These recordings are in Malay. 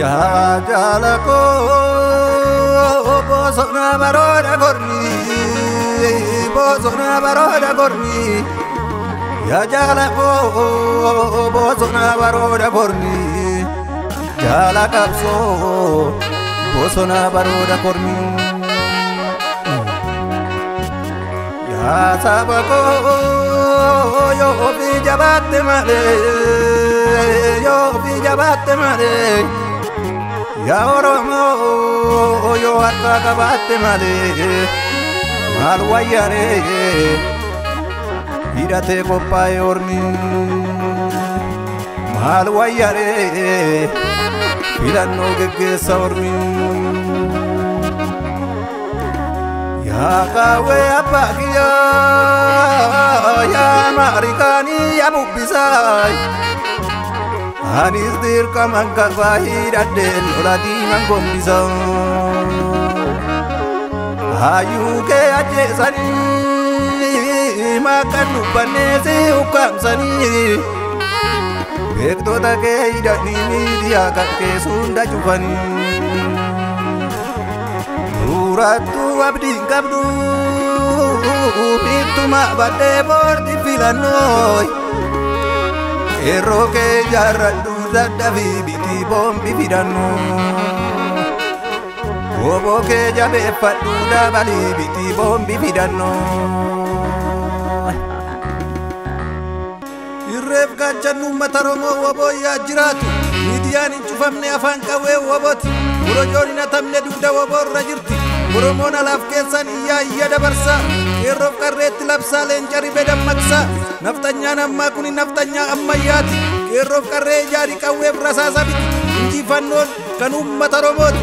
jaalako boosokna barooda gorni boosokna barooda gorni yaa jaalako boosokna barooda gorni jaala qabso boosokna barooda gorni yaa sabako yoo fi jabaatte malee yoo fi jabaatte malee. Yaoro mo oyo hata kabate male Malwayare Irate ko pae orni Malwayare Irano ke ke saormi Ya kawe apa kia Ya marikani ya bubisai Ya ya bubisai Hanis dir kaman kagwahir aden urati mangom bisau Hayu ke aje sani makan ubane se ukam sani Bektota ke hidat nini dia ke sunda cupani, Uratu abdi kabdu Mituma bate borti filanoi. Yeroo kee jaarradhu dadhabii biti boombi fidhannu woboo kee jabeeffadhu dabalii biti boombi fidhannu irreef gaachannu uummata Oromoo woboo yaa jiraatu miidiyaan hin cufamne afaan qawwee wobooti Orojoon hin hatamne dugda woboorra jirti Oromoon alaaf keessan iyyaa iyya dabarsaa qeerroof qarreetti leenca ribe dammaqsaa naftanyaan ammaa kun naftanyaa ammayyaati qeerroof qarree ijaarii qawweef rasaasa biti injifannoon kan uummata Oromooti.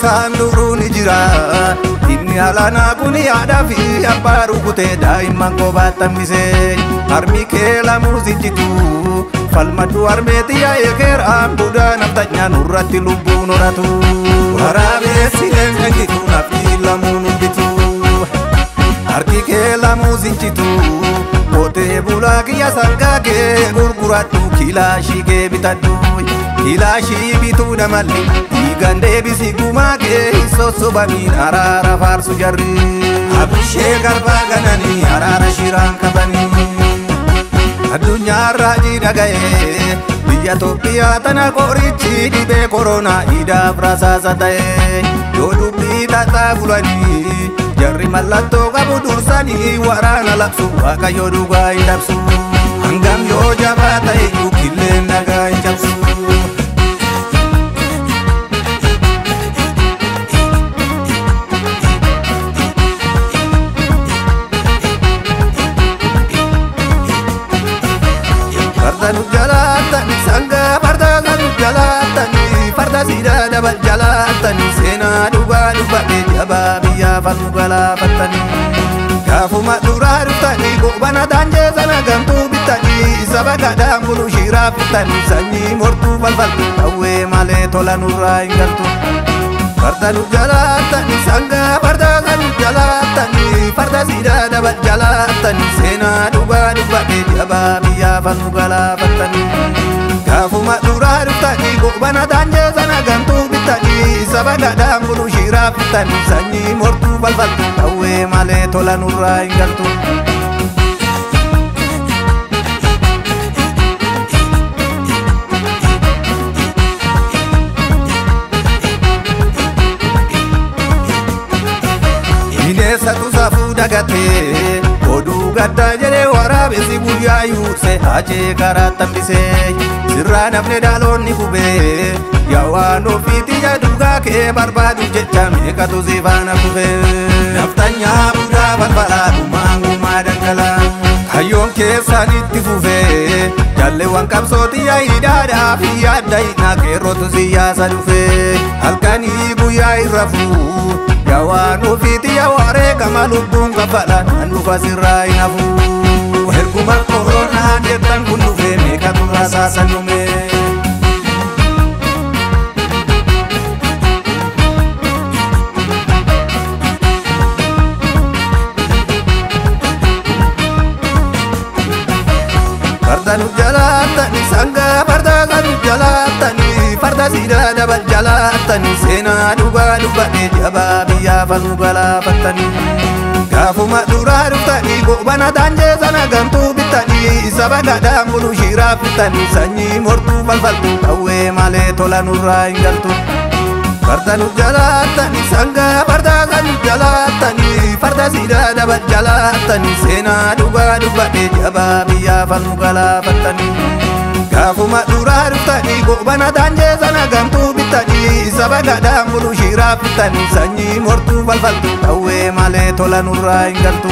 Isaan duruu ni jira. Inni alaanaa kun yaada fi abbaa rukutee daa'imman kophaatti hambisee. Harmi kee lamuu sijjitu. Falmaddu harmeetti yaa'ee keeraan budaa naftanyaa nurratti lubbuun horatu. Waraabessi leenca jitu nafti lamuu nubbitu. Harki kee lamuu sinchitu. Qotee bulaa kiyya sangaa kee gurguradhu kilaashii kee bitadhu. Kilaashii bituu namalli dhiigan deebisi gumaa kee sossobaniin araara faarsu jarri. Abishee garbaa gananii araara shiraan qabanii. Addunyaarraa jiidhaga'ee biyya Itoophiyaa tana qorichi dhibee koronaa idaaf rasaasa ta'ee yoo dubbii xaxaa bulanii jarri dursanii waraana labsu waaqayyo dhugaa hin dabsu. Hangam yoo jabaa ta'e iyyuu killeen nagaa hin cabsu. laafattanii Gaafuma duraa dhuftanii qubana daandee sana gamtuu bittanii Isa bagaadhaan bulu shiiraa bittanii sanyii mortuu balbaltu Dhawwee malee tola nurraa hin galtu Farda nu jalaattanii sangaa farda sanu jalaattanii Farda siidaa dabal jalaattanii seenaa dhubaa dubbadhee jabaa biyyaa fanu galaafattanii gaafuma duraa dhuftani goobana daanjee sana gamtuu bittani saba gadhaan bulu shiiraa bittani sanyii mortuu falfaltu dhawwee malee tola nurraa hin galtu. Bineensatu safuu dagatee oduu gaddaa jedhee waraabessi guyyaa yuusee hajee karaa tambisee sirraa dafne daaloonni kubee yaawaan ofiitti jaduugaa kee barbaadu jecha meeqatu si faana kufee naftanyaa bulaa balbalaa dhumaan gumaa dangalaa hayyoon keessanitti fufee jaalleewwan qabsooti yaa'idaadhaa fi adda hinaa keerrootu siyaasa dhufee halkanii guyyaa irra fuu yaawaan ofiiti yaawaaree gama lubbuun gabbala nan dhufa sirraa hin hafuu erguma koronaa jettan kun meeqatu rasaasan dhume. Farda nu jalaatani sanga farda nu jalaatani farda siidaa dabal jalaatani seenaa dhugaa dubbadhee jabaa biyyaa falmu galaafattani. Gaafuma duraa dhuftanii goobana daanjee sana gamtuu bittanii saba gadhaan bulu shiiraa fittanii sanyii mortuu falfaltu qawwee malee tola nurraa hin galtu. Farda nu jalaatani sanga farda nu jalaatani farda siidaa dabal jalaatani seenaa dhugaa dubbadhee jabaa biyyaa falmu galaafattani. Gaafuma duraa dhuftanii goobana daanjee sana gamtuu Ragaadhaan buluu shiraa bitanii sanyii mortuu balfaltu dhawwee malee tola nurraa hin galtu.